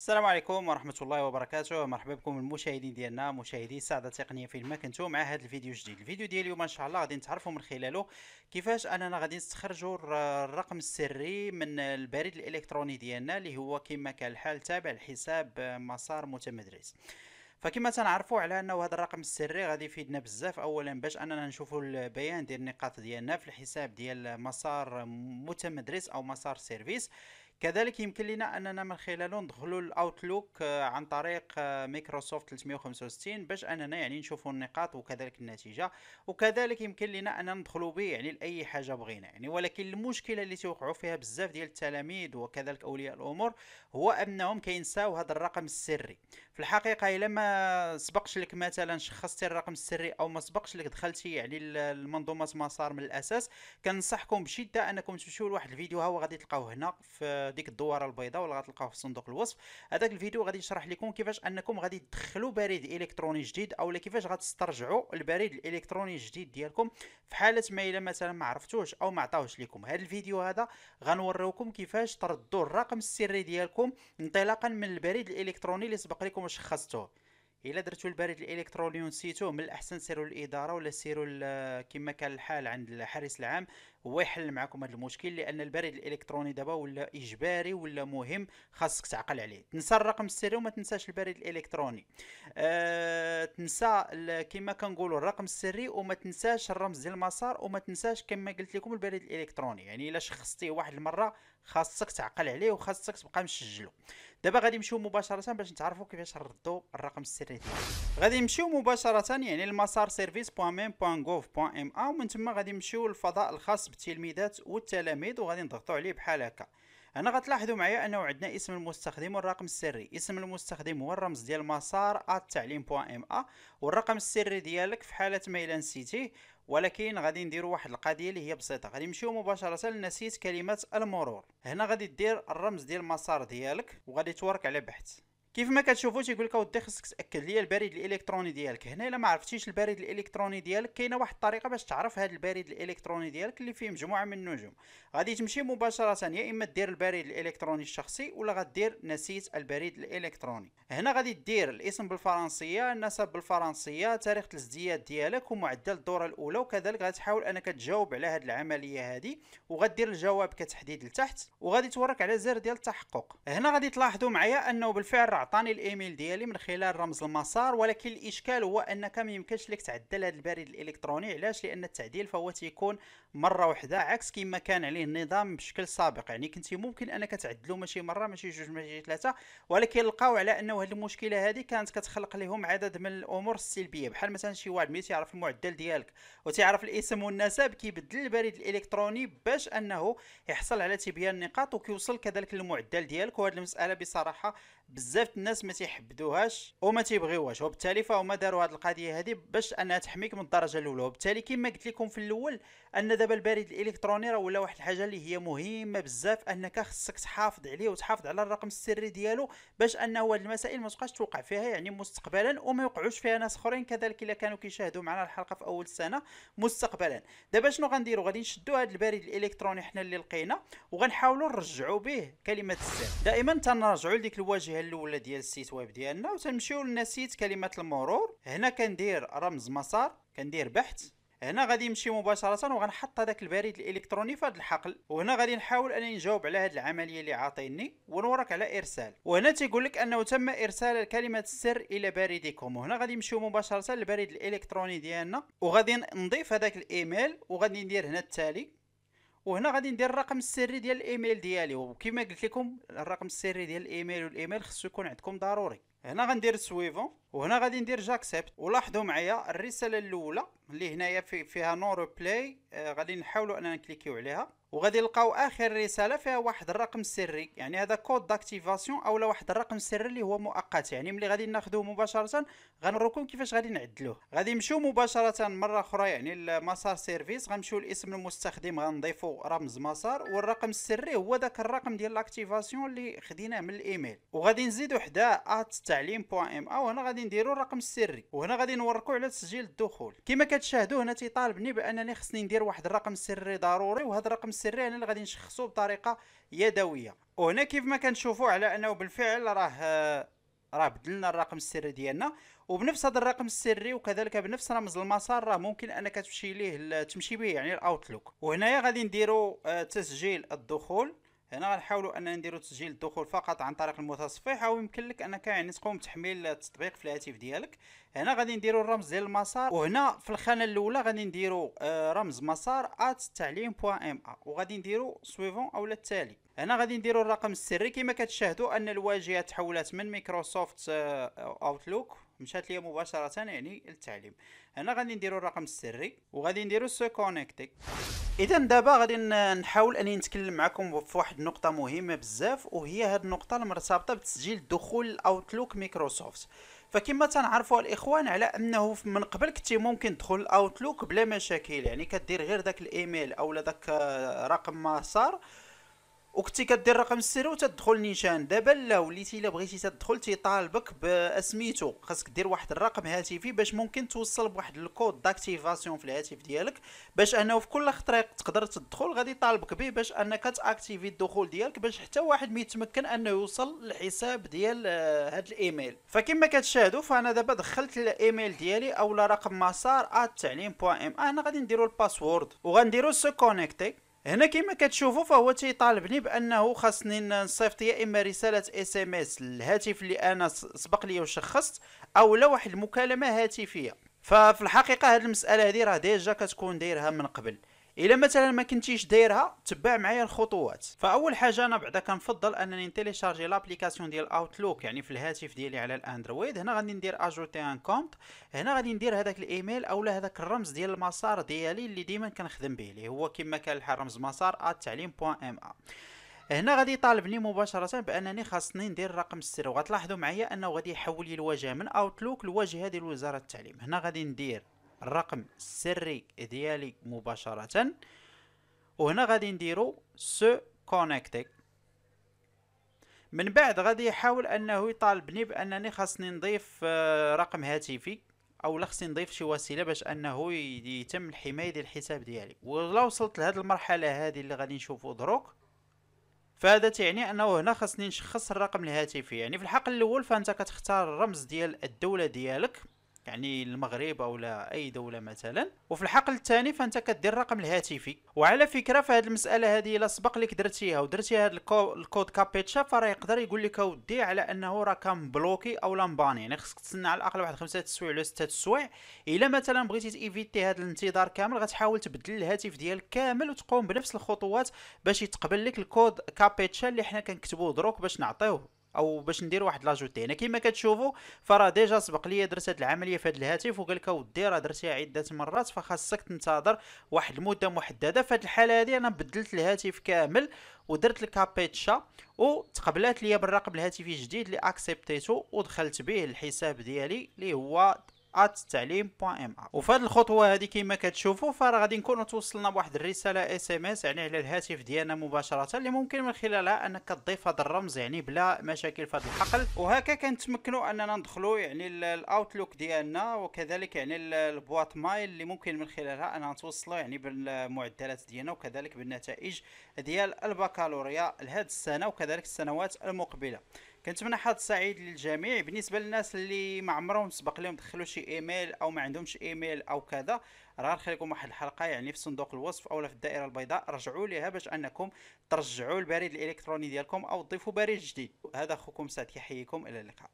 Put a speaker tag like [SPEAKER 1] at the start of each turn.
[SPEAKER 1] السلام عليكم ورحمة الله وبركاته. مرحبا بكم المشاهدين ديالنا مشاهدي السعادة التقنية فين ما كنتو مع هذا الفيديو الجديد. الفيديو ديال اليوم إن شاء الله غادي نتعرفوا من خلاله كيفاش أننا غادي نستخرجوا الر- الرقم السري من البريد الإلكتروني ديالنا اللي هو كما كان الحال تابع لحساب مسار متمدرس. فكما تنعرفوا على أنه هذا الرقم السري غادي يفيدنا بزاف. اولا باش أننا نشوفوا البيان ديال النقاط ديالنا في الحساب ديال مسار متمدرس أو مسار service كذلك يمكن لنا أننا من خلاله ندخلوا ال Outlook آه، عن طريق آه، مايكروسوفت 365 باش أننا يعني نشوفوا النقاط وكذلك النتيجة. وكذلك يمكن لنا ان ندخلوا به يعني لأي حاجة بغينا يعني. ولكن المشكلة اللي توقعوا فيها بزاف ديال التلاميذ وكذلك أولياء الأمور هو أنهم كينساو هذا الرقم السري. في الحقيقة إلا ما سبقش لك مثلا شخصتي الرقم السري أو ما سبقش لك دخلتي يعني المنظومة مسار من الأساس كنصحكم بشدة أنكم تمشيو لواحد الفيديو ها هو غادي تلقاوه هنا في ديك الدواره البيضاء ولا غتلقاوه في صندوق الوصف. هذاك الفيديو غادي يشرح لكم كيفاش انكم غادي تدخلوا بريد إلكتروني جديد أو كيفاش غتسترجعوا البريد الإلكتروني الجديد ديالكم في حاله ما الا مثلا ما عرفتوش أو ما عطاوش لكم. هذا الفيديو هذا غنوريوكم كيفاش تردوا الرقم السري ديالكم انطلاقا من البريد الإلكتروني اللي سبق لكم شخصتوه. إلا درتو البريد الإلكتروني ونسيتوه من الأحسن سيروا للاداره ولا سيروا ل- كما كان الحال عند الحارس العام هو يحل معكم هذا المشكل لأن البريد الإلكتروني دابا ولا إجباري ولا مهم خاصك تعقل عليه. تنسى الرقم السري وما تنساش البريد الإلكتروني. أه تنسى كما كنقولوا الرقم السري وما تنساش الرمز ديال المسار وما تنساش كما قلت لكم البريد الإلكتروني. يعني إلا شخصتيه واحد المرة خاصك تعقل عليه وخاصك تبقى مسجله. دابا غادي نمشيو مباشرة باش نتعرفوا كيفاش نردوا الرقم السري ديالنا غادي نمشيو مباشرة يعني لمسار service.mem.gov.ma ومن ثم غادي نمشيو للفضاء الخاص بالتلميذات والتلاميذ وغادي نضغطوا عليه بحال هكا. هنا غتلاحظوا معايا أنه عندنا اسم المستخدم والرقم السري. اسم المستخدم هو الرمز ديال مسار التعليم M A والرقم السري ديالك في حالة ما إلا نسيتيه ولكن غادي نديروا واحد القضية اللي هي بسيطة. غادي نمشيو مباشرة لنسيت كلمه المرور. هنا غادي دير الرمز ديال المسار ديالك وغادي تورك على بحث. كيف ما كتشوفوا تيقول لك اودي خصك تأكد لي البريد الإلكتروني ديالك. هنا إلا ما عرفتيش البريد الإلكتروني ديالك كاينة واحد الطريقة باش تعرف هذا البريد الإلكتروني ديالك اللي فيه مجموعة من النجوم. غادي تمشي مباشرة يا إما دير البريد الإلكتروني الشخصي ولا غدير نسيت البريد الإلكتروني. هنا غادي دير الاسم بالفرنسية النسب بالفرنسية تاريخ الازدياد ديالك ومعدل الدورة الأولى وكذلك غتحاول أنك تجاوب على هذه العملية هذه وغدير الجواب كتحديد لتحت وغادي تورك على زر ديال التحقق. هنا غادي تلاحظوا معايا أنه بالفعل عطاني الإيميل ديالي من خلال رمز المسار ولكن الإشكال هو أنك ما يمكنش لك تعدل هذا البريد الإلكتروني. علاش؟ لأن التعديل فهو تيكون مرة واحدة عكس كما كان عليه النظام بشكل سابق. يعني كنتي ممكن أنك تعدلو ماشي مرة ماشي جوج ماشي ثلاثة ولكن لقاو على أنه هذه المشكلة هذه كانت كتخلق لهم عدد من الأمور السلبية. بحال مثلا شي واحد ملي تيعرف المعدل ديالك وتيعرف الإسم والنسب كيبدل البريد الإلكتروني باش أنه يحصل على تبيان النقاط وكيوصل كذلك للمعدل ديالك. وهذه المسألة بصراحة بزاف الناس ما تيحبدوهاش وما تيبغيوهاش وبالتالي فهما داروا هذه القضية هذه باش أنها تحميك من الدرجة الأولى. وبالتالي كما قلت لكم في الأول أن دابا البريد الإلكتروني راه ولا واحد الحاجة اللي هي مهمة بزاف أنك خصك تحافظ عليه وتحافظ على الرقم السري ديالو باش انه هاد المسائل ما تبقاش توقع فيها يعني مستقبلا وما يوقعوش فيها ناس أخرين كذلك إلا كانوا كيشاهدوا معنا الحلقة في أول السنة مستقبلا. دابا شنو غنديروا؟ غادي نشدوا هذا البريد الإلكتروني حنا اللي لقينا وغنحاولوا نرجعوا به كلمة السر. دائما تنرجعوا لديك الواجهة الأولى ديال ال site web ديالنا وتنمشيو لنسيت كلمه المرور. هنا كندير رمز مسار كندير بحث. هنا غادي نمشي مباشرة وغنحط هذاك البريد الإلكتروني في هذا الحقل. وهنا غادي نحاول أنني نجاوب على هذه العملية اللي عاطيني ونورك على إرسال. وهنا تيقول لك أنه تم إرسال كلمة السر إلى بريدكم. وهنا غادي نمشيو مباشرة للبريد الإلكتروني ديالنا وغادي نضيف هذاك الإيميل وغادي ندير هنا التالي. وهنا غادي ندير الرقم السري ديال الإيميل ديالي. وكما قلت لكم الرقم السري ديال الإيميل والإيميل خصو يكون عندكم ضروري. هنا غندير suivant وهنا غادي ندير j'accepte ولاحظوا معايا الرسالة الأولى اللي هنايا في فيها no reply آه غادي نحاولوا أننا نكليكيو عليها. وغادي نلقاو آخر رسالة فيها واحد الرقم سري. يعني هذا code d'activation أولا واحد الرقم سري اللي هو مؤقت. يعني ملي غادي ناخذوه مباشرة غنوريكم كيفاش غادي نعدلوه. غادي نمشيو مباشرة مرة أخرى يعني لمسار service غنمشيو لاسم المستخدم غنضيفوا رمز مسار. والرقم السري هو ذاك الرقم ديال l'activation اللي خديناه من الإيميل. وغادي نزيدو حداه at تعليم ام ا وهنا غادي نديرو الرقم السري وهنا غادي نوركو على تسجيل الدخول. كما كتشاهدوا هنا تيطالبني بأنني خصني ندير واحد الرقم سري ضروري وهذا الرقم السري أنا اللي غادي نشخصو بطريقة يدوية. وهنا كيف ما كنشوفوا على أنه بالفعل راه راه بدلنا الرقم السري ديالنا. وبنفس هذا الرقم السري وكذلك بنفس رمز المسار راه ممكن أنك تمشي ليه تمشي به يعني الاوتلوك وهنايا غادي نديروا آه، تسجيل الدخول. هنا غنحاولوا اننا نديروا تسجيل الدخول فقط عن طريق المتصفح أو يمكن لك انك يعني تقوم بتحميل التطبيق في الهاتف ديالك. هنا غادي نديروا الرمز ديال المسار وهنا في الخانة الأولى غادي نديروا آه، رمز مسار @تعليم ام وغادي نديروا suivant اولا التالي. هنا غادي نديروا الرقم السري كما كتشاهدوا أن الواجهة تحولت من Microsoft Outlook آه، مشات ليا مباشرة يعني للتعليم هنا غادي نديروا الرقم السري وغادي نديروا se connecter إذا دابا غادي نحاول أني نتكلم معكم في واحد النقطة مهمة بزاف وهي هذه النقطة المرتبطة بتسجيل الدخول ال Outlook Microsoft فكما تنعرفوا الإخوان على أنه من قبل كنتي ممكن تدخل ال Outlook بلا مشاكل يعني كدير غير داك الإيميل أو داك رقم مسار. وكنتي كدير الرقم السري وتدخل نيشان. دابا لا وليتي إلا بغيتي تدخل تيطالبك باسميتو. خاصك دير واحد الرقم هاتفي باش ممكن توصل بواحد الكود d'activation في الهاتف ديالك باش أنه في كل طريق تقدر تدخل غادي يطالبك به باش أنك تأكتيفي الدخول ديالك باش حتى واحد ما يتمكن أنه يوصل للحساب ديال آه، الإيميل. فكما كتشاهدوا فأنا دابا دخلت الايميل ديالي اولا رقم مسار @تعليم ام أنا غادي نديرو ال password وغنديرو se connecter هنا كما كتشوفوا فهو تيطالبني بأنه خاصني نصيفط يا إما رسالة SMS للهاتف اللي أنا سبق لي وشخصت أو لا المكالمة هاتفية. ففي الحقيقة هذه المسألة هذه راه déjà كتكون دايرها من قبل. إلا مثلا ما كنتيش دايرها تبع معايا الخطوات. فأول حاجة أنا بعدا كنفضل أنني نتيليشارجي l'application ديال Outlook يعني في الهاتف ديالي على ال Android. هنا غادي ندير ajouter un compte هنا غادي ندير هذاك الإيميل اولا هذاك الرمز ديال المسار ديالي اللي ديما كنخدم به اللي هو كما كان الحال رمز مسار @تعليم.ام هنا غادي يطالبني مباشرة بأنني خاصني ندير الرقم السري وغتلاحظوا معايا أنه غادي يحول لي الواجهه من Outlook لواجهه ديال وزاره التعليم. هنا غادي ندير الرقم السري ديالي مباشرة. وهنا غادي نديرو se connecter. من بعد غادي يحاول أنه يطالبني بأنني خاصني نضيف آه، رقم هاتفي أو لا خصني نضيف شي وسيلة باش أنه يتم الحماية ديال الحساب ديالي. ولا وصلت لهاد المرحلة هذه اللي غادي نشوفو دروك فهذا تعني أنه هنا خاصني نشخص الرقم الهاتفي. يعني في الحقل الأول فأنت كتختار الرمز ديال الدولة ديالك. يعني المغرب أو لا أي دولة مثلا. وفي الحقل الثاني فأنت كدير الرقم الهاتفي. وعلى فكرة هذه المسألة هذه الا سبق لك درتيها. ودرتي هذا ال code captcha فراه يقدر يقول لك اودي على أنه راه كان bloqué أو l'en panne يعني خصك تستنى على الأقل واحد خمسة تسويع ولا ستة تسويع. إلا مثلا بغيتي t'éviter هذا الانتظار كامل غتحاول تبدل الهاتف ديالك كامل وتقوم بنفس الخطوات باش يتقبل لك ال code captcha اللي حنا كنكتبوه دروك باش نعطيوه. أو باش ندير واحد l'ajouter هنا كما كتشوفوا فراه déjà سبق لي درت هاد العملية في هاد الهاتف وقال لك اودي راه درتيها عدة مرات فخاصك تنتظر واحد المدة محددة. في هاد الحالة هادي أنا بدلت الهاتف كامل ودرت الكابيتشا وتقبلات ليا بالرقم الهاتفي الجديد اللي اكسبتيتو ودخلت به الحساب ديالي اللي هو @تعليم.ام وفي هذه الخطوة هذه كما كتشوفوا فراه غادي نكونوا توصلنا بواحد الرسالة SMS يعني على الهاتف ديالنا مباشرة اللي ممكن من خلالها أنك تضيف هذا الرمز يعني بلا مشاكل في هذا الحقل. وهكا كنتمكنوا أننا ندخلوا يعني ال Outlook ديالنا وكذلك يعني ال boîte mail اللي ممكن من خلالها اننا نتوصلوا يعني بالمعدلات ديالنا وكذلك بالنتائج ديال البكالوريا لهذه السنة وكذلك السنوات المقبلة. كنتمنى حظ سعيد للجميع. بالنسبة للناس اللي ما عمرهم سبق لهم دخلوا شي إيميل أو ما عندهمش إيميل أو كذا راه نخليكم واحد الحلقة يعني في صندوق الوصف أو في الدائرة البيضاء. رجعوا ليها باش أنكم ترجعوا البريد الإلكتروني ديالكم أو تضيفوا بريد جديد. هذا أخوكم سعد يحييكم. إلى اللقاء.